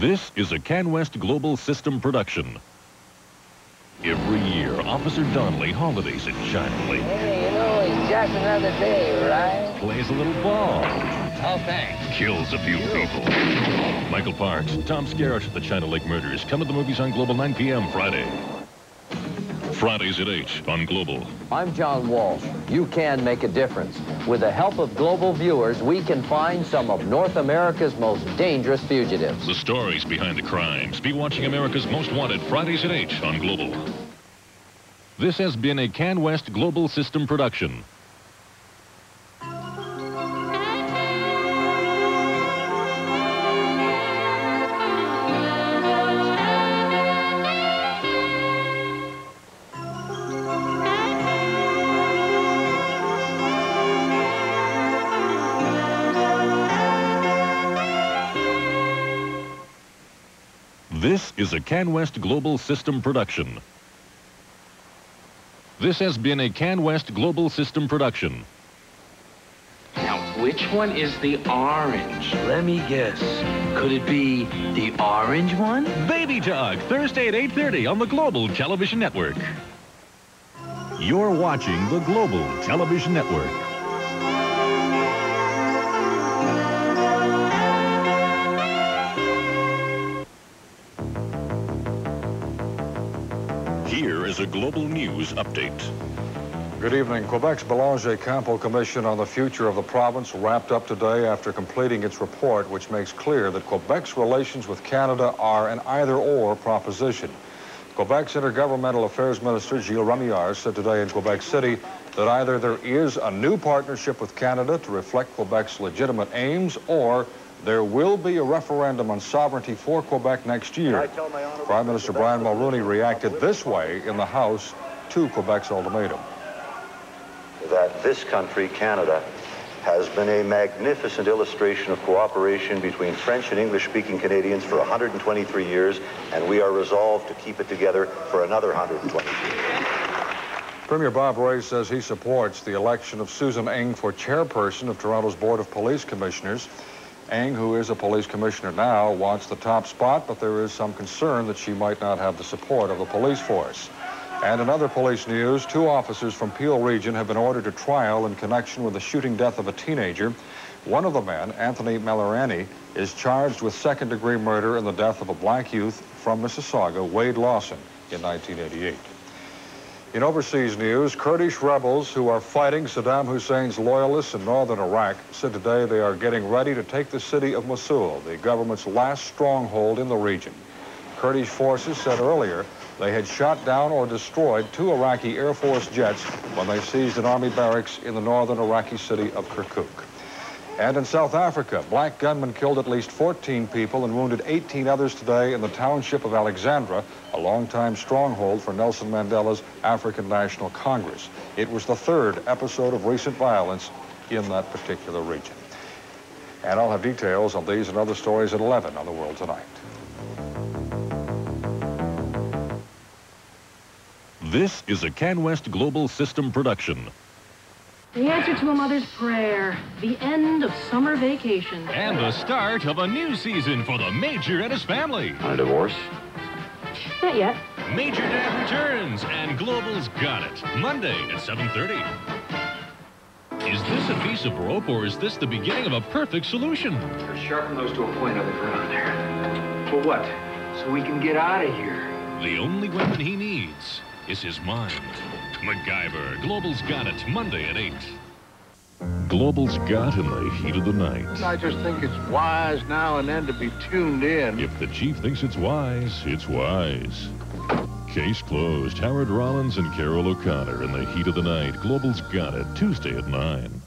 This is a CanWest Global System production. Every year, Officer Donnelly holidays at China Lake. Hey, you know, it's just another day, right? Plays a little ball. Oh, thanks. Kills a few people. Michael Parks, Tom Skerritt at the China Lake Murders. Come to the movies on Global 9 p.m. Friday. Fridays at 8 on Global. I'm John Walsh. You can make a difference. With the help of global viewers, we can find some of North America's most dangerous fugitives. The stories behind the crimes. Be watching America's Most Wanted Fridays at 8 on Global. This has been a CanWest Global System production. This is a CanWest Global System production. This has been a CanWest Global System production. Now, which one is the orange? Let me guess. Could it be the orange one? Baby Talk, Thursday at 8.30 on the Global Television Network. You're watching the Global Television Network. Here is a Global News update. Good evening. Quebec's Belanger Campeau Commission on the Future of the Province wrapped up today after completing its report, which makes clear that Quebec's relations with Canada are an either-or proposition. Quebec's Intergovernmental Affairs Minister Gilles Rémillard said today in Quebec City that either there is a new partnership with Canada to reflect Quebec's legitimate aims or there will be a referendum on sovereignty for Quebec next year. Prime Minister Brian Mulroney reacted this way in the House to Quebec's ultimatum. that this country, Canada, has been a magnificent illustration of cooperation between French and English-speaking Canadians for 123 years, and we are resolved to keep it together for another 120 years. Premier Bob Rae says he supports the election of Susan Eng for chairperson of Toronto's Board of Police Commissioners. Eng, who is a police commissioner now, wants the top spot, but there is some concern that she might not have the support of the police force. And in other police news, two officers from Peel Region have been ordered to trial in connection with the shooting death of a teenager. One of the men, Anthony Melaragni, is charged with second-degree murder in the death of a black youth from Mississauga, Wade Lawson, in 1988. In overseas news, Kurdish rebels who are fighting Saddam Hussein's loyalists in northern Iraq said today they are getting ready to take the city of Mosul, the government's last stronghold in the region. Kurdish forces said earlier they had shot down or destroyed two Iraqi Air Force jets when they seized an army barracks in the northern Iraqi city of Kirkuk. And in South Africa, black gunmen killed at least 14 people and wounded 18 others today in the township of Alexandra, a longtime stronghold for Nelson Mandela's African National Congress. It was the third episode of recent violence in that particular region. And I'll have details on these and other stories at 11 on The World Tonight. This is a CanWest Global System production. The answer to a mother's prayer. The end of summer vacation. And the start of a new season for the Major and his family. On a divorce? Not yet. Major Dad returns, and Global's got it. Monday at 7.30. Is this a piece of rope, or is this the beginning of a perfect solution? Sharpen those to a point on the ground there. For what? So we can get out of here. The only weapon he needs is his mind. MacGyver, Global's got it, Monday at 8. Global's got in the heat of the night. I just think it's wise now and then to be tuned in. If the chief thinks it's wise, it's wise. Case closed. Howard Rollins and Carroll O'Connor in the heat of the night. Global's got it, Tuesday at 9.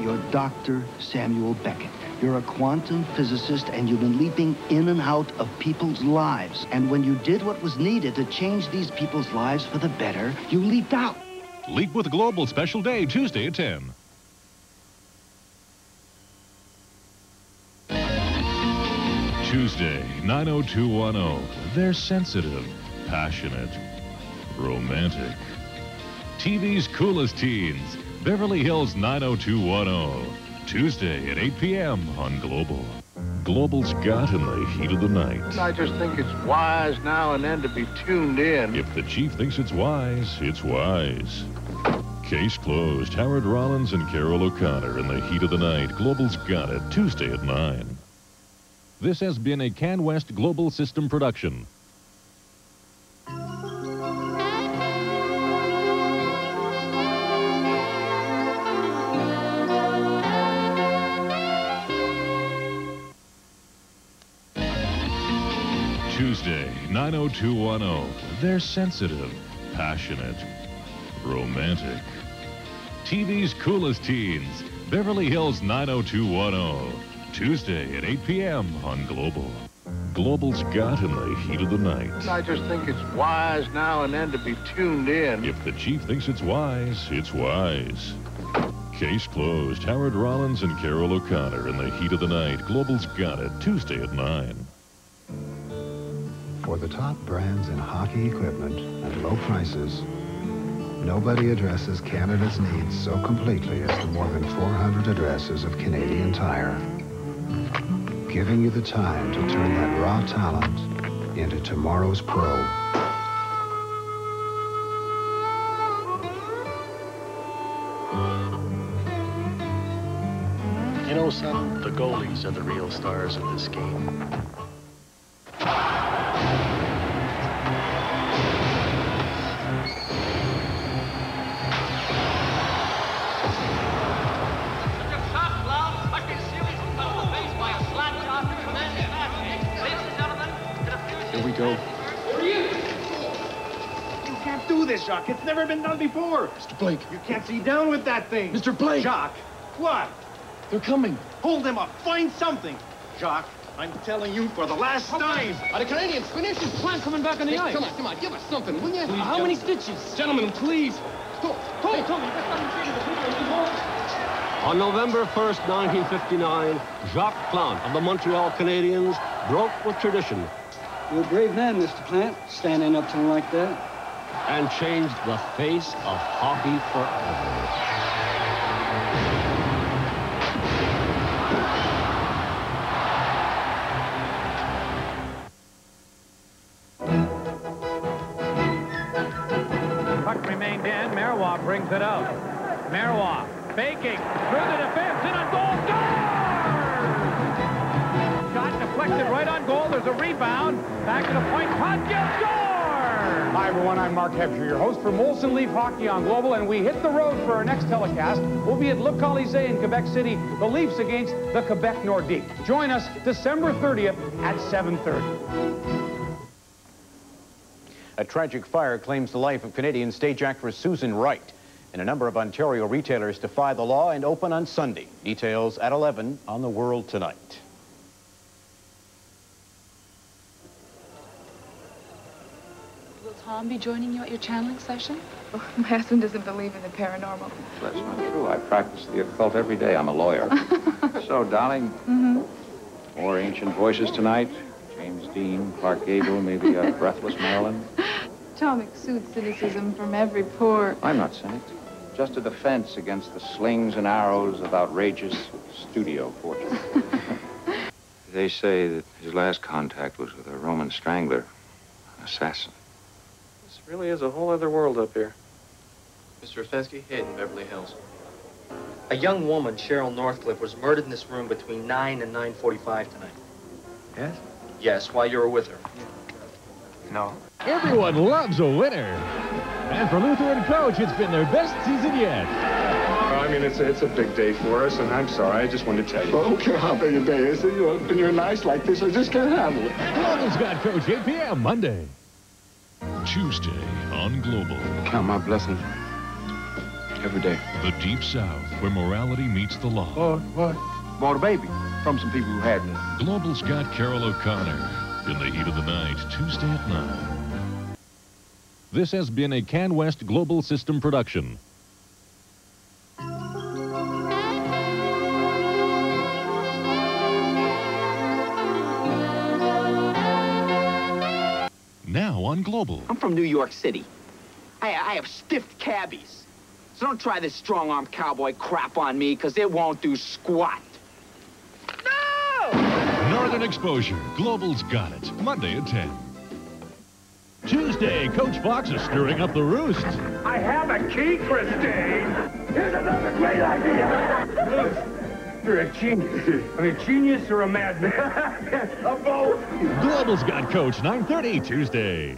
You're Dr. Samuel Beckett. You're a quantum physicist, and you've been leaping in and out of people's lives. And when you did what was needed to change these people's lives for the better, you leaped out. Leap with a Global special day, Tuesday at 10. Tuesday, 90210. They're sensitive, passionate, romantic. TV's coolest teens. Beverly Hills 90210. Tuesday at 8 p.m. on Global. Global's got in the heat of the night. I just think it's wise now and then to be tuned in. If the chief thinks it's wise, it's wise. Case closed. Howard Rollins and Carroll O'Connor in the heat of the night. Global's got it Tuesday at 9. This has been a CanWest Global System production. 90210. They're sensitive, passionate, romantic. TV's coolest teens, Beverly Hills 90210. Tuesday at 8 p.m. on Global. Global's got in the heat of the night. I just think it's wise now and then to be tuned in. If the chief thinks it's wise, it's wise. Case closed. Howard Rollins and Carroll O'Connor in the heat of the night. Global's got it Tuesday at 9. For the top brands in hockey equipment and low prices, nobody addresses Canada's needs so completely as the more than 400 addresses of Canadian Tire. Giving you the time to turn that raw talent into tomorrow's pro. You know, son, the goalies are the real stars of this game. Here go. You can't do this, Jacques. It's never been done before. Mr. Blake. You can't see down with that thing. Mr. Blake. Jacques. What? They're coming. Hold them up. Find something. Jacques, I'm telling you for the last time. Are the Canadians finished? His plan coming back on the Hey, ice. come on, come on, give us something, will you? Please, How many stitches? Gentlemen, please. Go, go. Hey, Tommy, On November 1st, 1959, Jacques Plante of the Montreal Canadiens broke with tradition You're a brave man, Mr. Plante, standing up to him like that. and changed the face of hockey forever. Puck remained in. Marois brings it out. Marois faking through the defense in a goal. Score! Shot deflected right on goal. There's a rebound. Back to the point. Podgill score! Hi, everyone. I'm Mark Hebscher, your host for Molson Leaf Hockey on Global, and we hit the road for our next telecast. We'll be at Le Colisée in Quebec City, the Leafs against the Quebec Nordique. Join us December 30th at 7.30. A tragic fire claims the life of Canadian stage actress Susan Wright. And a number of Ontario retailers defy the law and open on Sunday. Details at 11 on The World Tonight. Will be joining you at your channeling session? Oh, my husband doesn't believe in the paranormal. That's not true. I practice the occult every day. I'm a lawyer. so, darling, Mm-hmm. more ancient voices tonight. James Dean, Clark Gable, maybe a breathless Marilyn. Tom exudes cynicism from every pore. I'm not cynic. Just a defense against the slings and arrows of outrageous studio fortune. they say that his last contact was with a Roman strangler, an assassin. This really is a whole other world up here. Mr. Fensky, Hayden, Beverly Hills. A young woman, Cheryl Northcliffe, was murdered in this room between 9 and 9.45 tonight. Yes? Yes, while you were with her. No. Everyone loves a winner. And for Luther and Coach, it's been their best season yet. I mean, it's a, it's a big day for us, and I'm sorry. I just wanted to tell you. Well, who care how big a day is? You know, when you're nice like this, I just can't handle it. Global's got Coach 8 p.m. Monday. Tuesday on Global. Count my blessings every day. The Deep South, where morality meets the law. What? What? Bought a baby from some people who had none. Global's got Carroll O'Connor in the heat of the night, Tuesday at 9. This has been a CanWest Global System production. Now on Global. I'm from New York City. I, I have stiff cabbies. So don't try this strong-arm cowboy crap on me, because it won't do squat. No Northern Exposure. Global's got it. Monday at 10. Tuesday, Coach Fox is stirring up the roost. I have a key, Christine. Here's another great idea. You're a genius. I mean, genius or a madman? a both. Global's got Coach 9:30 Tuesday.